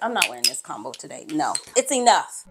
I'm not wearing this combo today. No, it's enough.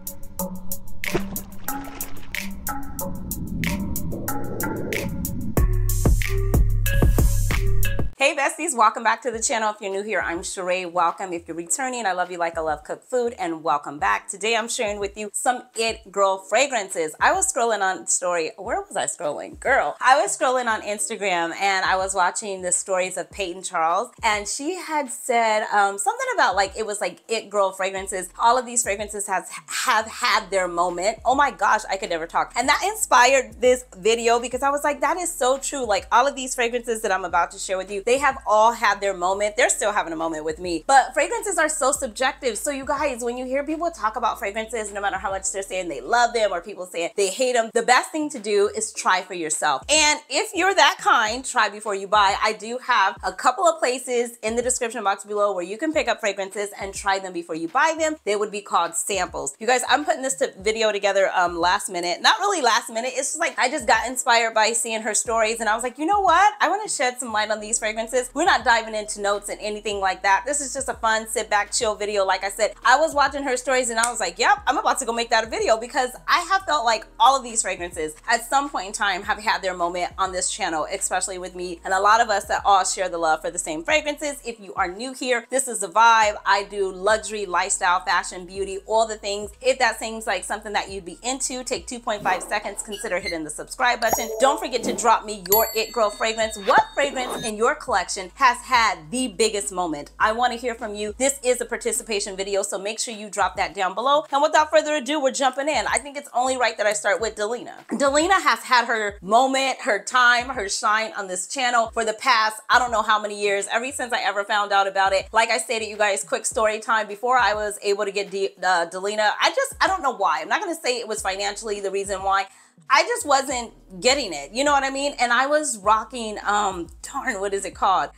Hey besties, welcome back to the channel. If you're new here, I'm Cheraye. Welcome. If you're returning, I love you like I love cooked food and welcome back. Today I'm sharing with you some It Girl fragrances. I was scrolling on story. Where was I scrolling? Girl. I was scrolling on Instagram and I was watching the stories of Peyton Charles and she had said um, something about like it was like It Girl fragrances. All of these fragrances has have had their moment. Oh my gosh, I could never talk. And that inspired this video because I was like, that is so true. Like all of these fragrances that I'm about to share with you, they have all had their moment. They're still having a moment with me. But fragrances are so subjective. So you guys, when you hear people talk about fragrances, no matter how much they're saying they love them or people saying they hate them, the best thing to do is try for yourself. And if you're that kind, try before you buy. I do have a couple of places in the description box below where you can pick up fragrances and try them before you buy them. They would be called samples. You guys, I'm putting this to video together um, last minute. Not really last minute. It's just like I just got inspired by seeing her stories and I was like, you know what? I want to shed some light on these fragrances fragrances. We're not diving into notes and anything like that. This is just a fun sit back chill video. Like I said, I was watching her stories and I was like, yep, I'm about to go make that a video because I have felt like all of these fragrances at some point in time have had their moment on this channel, especially with me and a lot of us that all share the love for the same fragrances. If you are new here, this is the vibe. I do luxury, lifestyle, fashion, beauty, all the things. If that seems like something that you'd be into, take 2.5 seconds, consider hitting the subscribe button. Don't forget to drop me your It Girl fragrance. What fragrance in your collection has had the biggest moment. I want to hear from you. This is a participation video, so make sure you drop that down below. And without further ado, we're jumping in. I think it's only right that I start with Delina. Delina has had her moment, her time, her shine on this channel for the past, I don't know how many years, ever since I ever found out about it. Like I stated, you guys, quick story time. Before I was able to get uh, Delina, I just, I don't know why. I'm not going to say it was financially the reason why. I just wasn't getting it. You know what I mean? And I was rocking, um, darn, what is it called?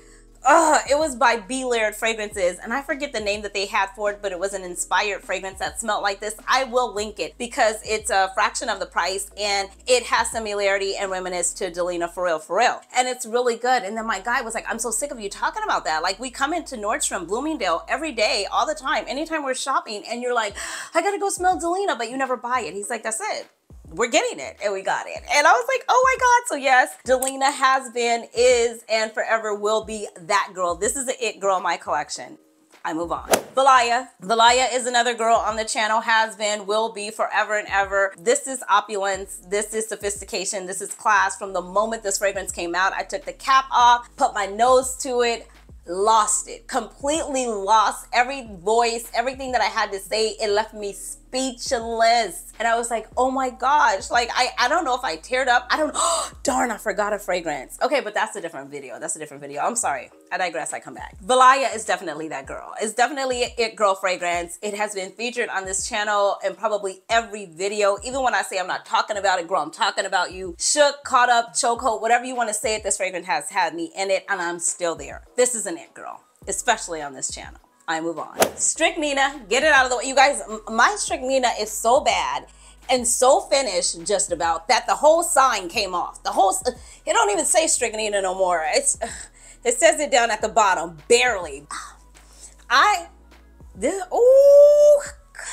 Uh, it was by B Layered Fragrances, and I forget the name that they had for it, but it was an inspired fragrance that smelled like this. I will link it because it's a fraction of the price and it has similarity and reminisce to Delina For Real For Real. And it's really good. And then my guy was like, I'm so sick of you talking about that. Like, we come into Nordstrom, Bloomingdale every day, all the time, anytime we're shopping, and you're like, I gotta go smell Delina, but you never buy it. He's like, that's it we're getting it and we got it. And I was like, oh my God. So yes, Delina has been, is, and forever will be that girl. This is the it girl my collection. I move on. Valaya. Valaya is another girl on the channel, has been, will be forever and ever. This is opulence. This is sophistication. This is class. From the moment this fragrance came out, I took the cap off, put my nose to it, lost it, completely lost every voice, everything that I had to say. It left me speechless. And I was like, oh my gosh, like I, I don't know if I teared up. I don't, oh, darn, I forgot a fragrance. Okay, but that's a different video. That's a different video. I'm sorry. I digress, I come back. Valaya is definitely that girl. It's definitely it girl fragrance. It has been featured on this channel in probably every video. Even when I say I'm not talking about it, girl, I'm talking about you. Shook, caught up, chokehold, whatever you want to say it, this fragrance has had me in it and I'm still there. This is an it girl, especially on this channel. I move on. Stricnina, get it out of the way. You guys, my Stricnina is so bad and so finished just about that the whole sign came off. The whole, it don't even say Stricnina no more. It's, it says it down at the bottom, barely. I, this, oh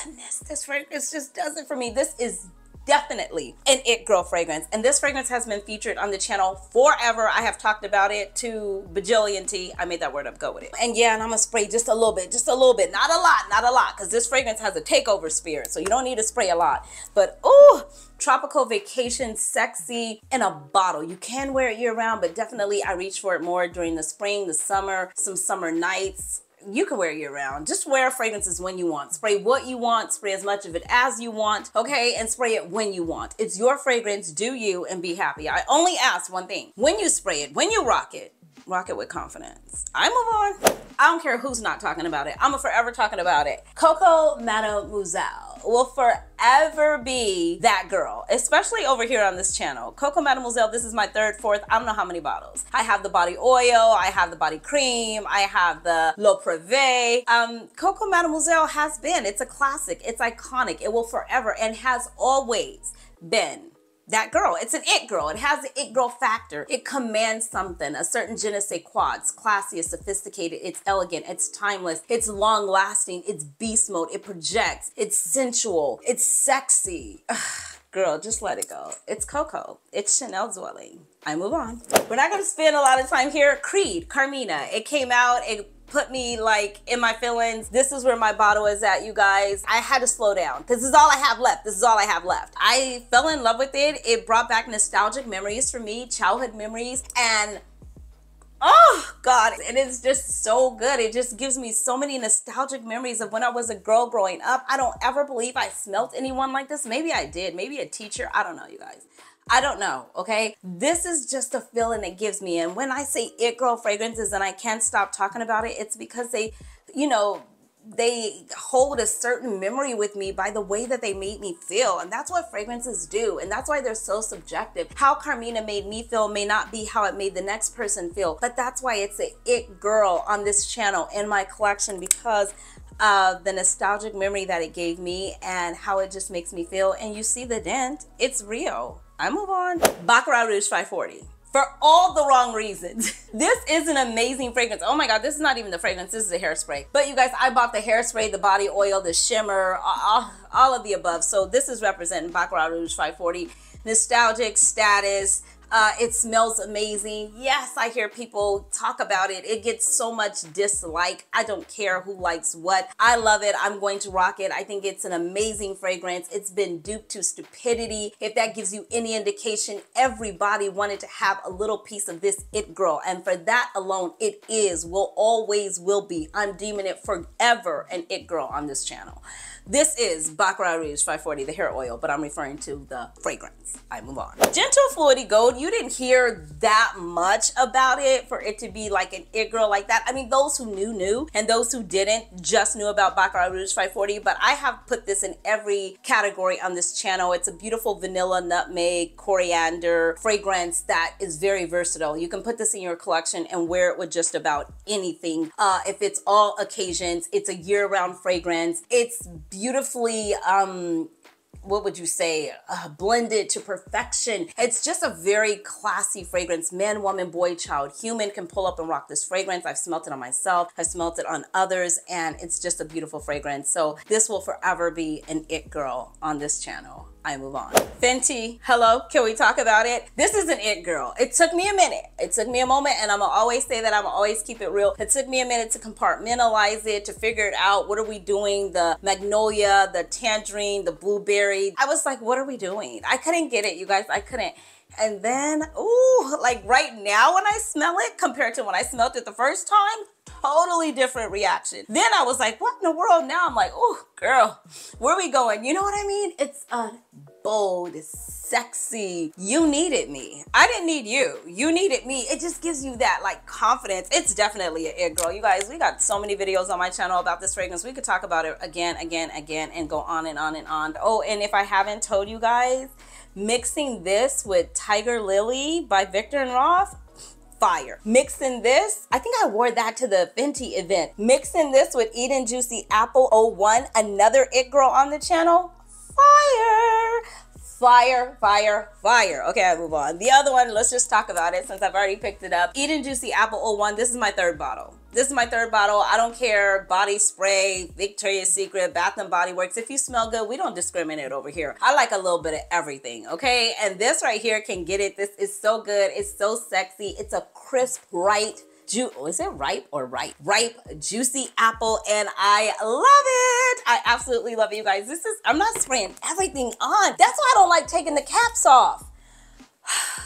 goodness, this fragrance just does it for me. This is definitely an It Girl fragrance. And this fragrance has been featured on the channel forever. I have talked about it to bajillion T. I made that word up, go with it. And yeah, and I'm gonna spray just a little bit, just a little bit, not a lot, not a lot, because this fragrance has a takeover spirit, so you don't need to spray a lot. But oh, tropical vacation sexy in a bottle you can wear it year round but definitely i reach for it more during the spring the summer some summer nights you can wear year round. Just wear fragrances when you want. Spray what you want, spray as much of it as you want, okay? And spray it when you want. It's your fragrance, do you, and be happy. I only ask one thing. When you spray it, when you rock it, rock it with confidence. I move on. I don't care who's not talking about it. I'm a forever talking about it. Coco Mademoiselle will forever be that girl, especially over here on this channel. Coco Mademoiselle, this is my third, fourth, I don't know how many bottles. I have the body oil, I have the body cream, I have the L'Eau Privée. Um, Coco Mademoiselle has been, it's a classic, it's iconic, it will forever and has always been that girl. It's an it girl. It has the it girl factor. It commands something, a certain je ne sais quoi. It's classy, it's sophisticated, it's elegant, it's timeless, it's long lasting, it's beast mode, it projects, it's sensual, it's sexy. Girl, just let it go. It's Coco. It's Chanel dwelling. I move on. We're not gonna spend a lot of time here. Creed, Carmina. It came out, it put me like in my feelings. This is where my bottle is at, you guys. I had to slow down this is all I have left. This is all I have left. I fell in love with it. It brought back nostalgic memories for me, childhood memories, and oh god it is just so good. It just gives me so many nostalgic memories of when i was a girl growing up. I don't ever believe i smelt anyone like this. Maybe i did. Maybe a teacher. I don't know you guys. I don't know, okay? This is just a feeling it gives me. And when I say it girl fragrances and I can't stop talking about it, it's because they, you know, they hold a certain memory with me by the way that they made me feel. And that's what fragrances do. And that's why they're so subjective. How Carmina made me feel may not be how it made the next person feel. But that's why it's a it girl on this channel in my collection because of the nostalgic memory that it gave me and how it just makes me feel. And you see the dent, it's real. I move on. Baccarat Rouge 540 for all the wrong reasons. this is an amazing fragrance. Oh my God, this is not even the fragrance, this is a hairspray. But you guys, I bought the hairspray, the body oil, the shimmer, all, all of the above. So this is representing Baccarat Rouge 540. Nostalgic status, uh, it smells amazing. Yes, I hear people talk about it. It gets so much dislike. I don't care who likes what. I love it. I'm going to rock it. I think it's an amazing fragrance. It's been duped to stupidity. If that gives you any indication, everybody wanted to have a little piece of this It Girl. And for that alone, it is, will always will be. I'm deeming it forever an It Girl on this channel. This is Baccarat Rouge 540, the hair oil, but I'm referring to the fragrance. I move on. Gentle Fluidity Gold, you didn't hear that much about it for it to be like an it girl like that. I mean, those who knew, knew, and those who didn't just knew about Baccarat Rouge 540, but I have put this in every category on this channel. It's a beautiful vanilla, nutmeg, coriander fragrance that is very versatile. You can put this in your collection and wear it with just about anything. Uh, if it's all occasions, it's a year-round fragrance. It's beautifully um what would you say, uh, blended to perfection. It's just a very classy fragrance. Man, woman, boy, child, human can pull up and rock this fragrance. I've smelt it on myself. I've smelt it on others, and it's just a beautiful fragrance. So this will forever be an it girl on this channel. I move on. Fenty, hello, can we talk about it? This is an it girl. It took me a minute. It took me a moment and I'm gonna always say that I'm gonna always keep it real. It took me a minute to compartmentalize it, to figure it out. What are we doing? The magnolia, the tangerine, the blueberry. I was like, what are we doing? I couldn't get it, you guys. I couldn't. And then, ooh, like right now when I smell it compared to when I smelled it the first time, totally different reaction. Then I was like, what in the world? Now I'm like, oh, girl, where we going? You know what I mean? It's a bold, sexy. You needed me. I didn't need you. You needed me. It just gives you that like confidence. It's definitely an it girl. You guys, we got so many videos on my channel about this fragrance. We could talk about it again, again, again, and go on and on and on. Oh, and if I haven't told you guys, mixing this with Tiger Lily by Viktor and Rolf, fire. Mixing this, I think I wore that to the Fenty event. Mixing this with Eden Juicy Apple 01, another It Girl on the channel, fire. Fire, fire, fire. Okay, I move on. The other one, let's just talk about it since I've already picked it up. Eden Juicy Apple 01. This is my third bottle. This is my third bottle. I don't care. Body spray, Victoria's Secret, Bath and Body Works. If you smell good, we don't discriminate over here. I like a little bit of everything, okay? And this right here can get it. This is so good. It's so sexy. It's a crisp, bright, ju is it ripe or ripe? Ripe, juicy apple, and I love it. I absolutely love it, you guys. This is, I'm not spraying everything on. That's why I don't like taking the caps off.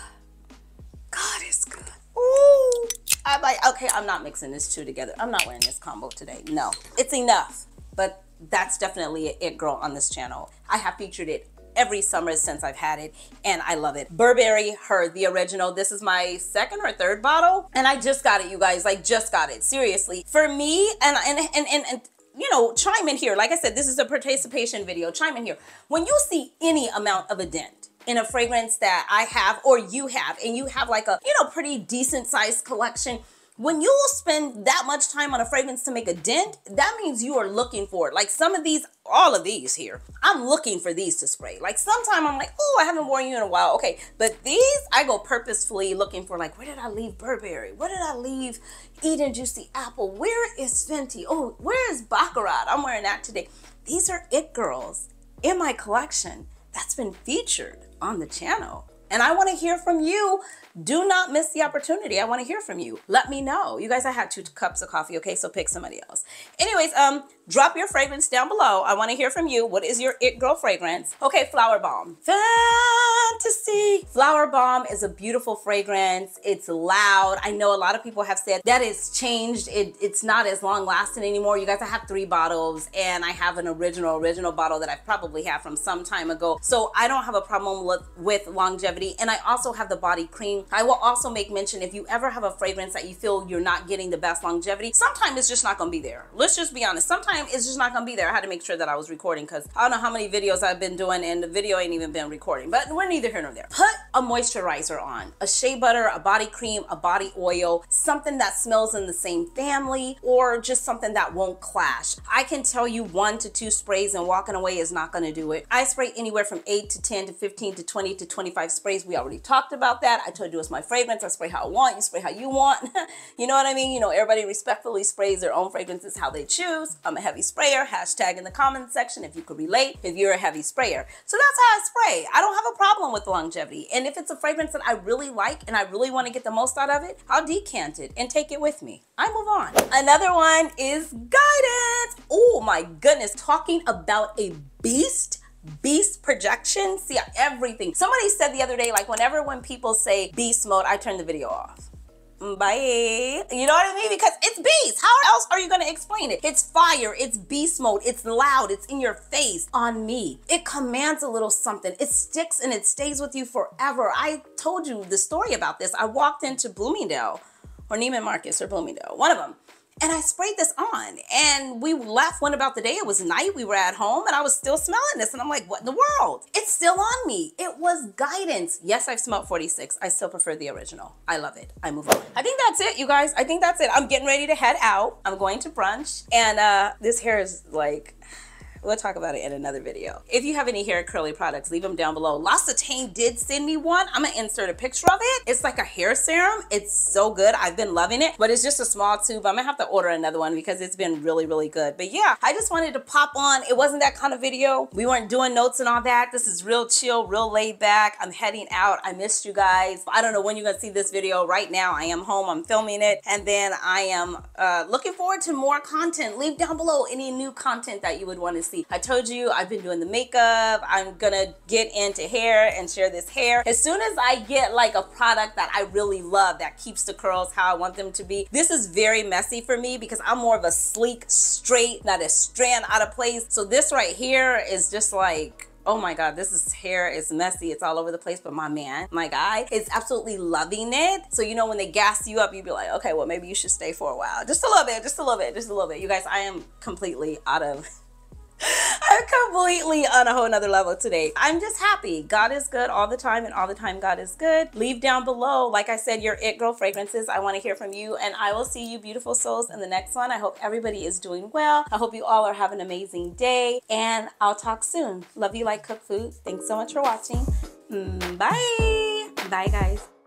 God is good. Ooh. I'm like, okay, I'm not mixing this two together. I'm not wearing this combo today. No, it's enough. But that's definitely it girl on this channel. I have featured it every summer since I've had it and I love it. Burberry Her, the original. This is my second or third bottle and I just got it, you guys. Like just got it, seriously. For me, and, and, and, and, and you know, chime in here. Like I said, this is a participation video. Chime in here. When you see any amount of a dent, in a fragrance that I have or you have and you have like a, you know, pretty decent sized collection, When you spend that much time on a fragrance to make a dent, that means you are looking for it. Like some of these, all of these here, I'm looking for these to spray. Like sometime I'm like, oh, I haven't worn you in a while. Okay, but these, I go purposefully looking for like, where did I leave Burberry? Where did I leave Eden Juicy Apple? Where is Fenty? Oh, where is Baccarat? I'm wearing that today. These are it girls in my collection that's been featured on the channel. And I want to hear from you. Do not miss the opportunity. I want to hear from you. Let me know. You guys, I had two cups of coffee, okay? So pick somebody else. Anyways, um, drop your fragrance down below. I want to hear from you. What is your It Girl fragrance? Okay, Flowerbomb. Fantasy. Flowerbomb is a beautiful fragrance. It's loud. I know a lot of people have said that it's changed. It, it's not as long lasting anymore. You guys, I have three bottles and I have an original, original bottle that I probably have from some time ago. So I don't have a problem with, with longevity. And I also have the body cream. I will also make mention if you ever have a fragrance that you feel you're not getting the best longevity, sometimes it's just not gonna be there. Let's just be honest. Sometimes it's just not gonna be there. I had to make sure that I was recording because I don't know how many videos I've been doing and the video ain't even been recording, but we're neither here nor there. Put a moisturizer on, a shea butter, a body cream, a body oil, something that smells in the same family, or just something that won't clash. I can tell you one to two sprays and walking away is not gonna do it. I spray anywhere from eight to 10 to 15 to 20 to 25 sprays. We already talked about that. I told you it's my fragrance. I spray how I want. You spray how you want. you know what I mean? You know, everybody respectfully sprays their own fragrances how they choose. I'm a heavy sprayer. Hashtag in the comments section if you could relate, if you're a heavy sprayer. So that's how I spray. I don't have a problem with longevity. And if it's a fragrance that I really like and I really want to get the most out of it, I'll decant it and take it with me. I move on. Another one is guidance. Oh my goodness. Talking about a beast beast projection see everything somebody said the other day like whenever when people say beast mode i turn the video off bye. You know what i mean? Because it's beast. How else are you going to explain it? It's fire. It's beast mode. It's loud. It's in your face. On me. It commands a little something. It sticks and it stays with you forever. I told you the story about this. I walked into bloomingdale or neiman marcus or bloomingdale one of them and I sprayed this on and we left, went about the day. It was night. We were at home and I was still smelling this. And I'm like, what in the world? It's still on me. It was guidance. Yes, I've smelled 46. I still prefer the original. I love it. I move on. I think that's it, you guys. I think that's it. I'm getting ready to head out. I'm going to brunch and uh, this hair is like, We'll talk about it in another video. If you have any hair curly products, leave them down below. L'Occitane did send me one. I'm gonna insert a picture of it. It's like a hair serum. It's so good. I've been loving it, but it's just a small tube. I'm gonna have to order another one because it's been really, really good. But yeah, I just wanted to pop on. It wasn't that kind of video. We weren't doing notes and all that. This is real chill, real laid back. I'm heading out. I missed you guys. I don't know when you're gonna see this video. Right now, I am home. I'm filming it. And then I am uh, looking forward to more content. Leave down below any new content that you would want to see. I told you I've been doing the makeup. I'm gonna get into hair and share this hair. As soon as I get like a product that I really love that keeps the curls how I want them to be. This is very messy for me because I'm more of a sleek, straight, not a strand out of place. So this right here is just like oh my god this is hair is messy it's all over the place but my man my guy is absolutely loving it so you know when they gas you up you'd be like okay well maybe you should stay for a while just a little bit just a little bit just a little bit you guys i am completely out of I'm completely on a whole nother level today. I'm just happy. God is good all the time and all the time God is good. Leave down below, like I said, your It Girl fragrances. I want to hear from you and I will see you beautiful souls in the next one. I hope everybody is doing well. I hope you all are having an amazing day and I'll talk soon. Love you like cook food. Thanks so much for watching. Mm, bye. Bye guys.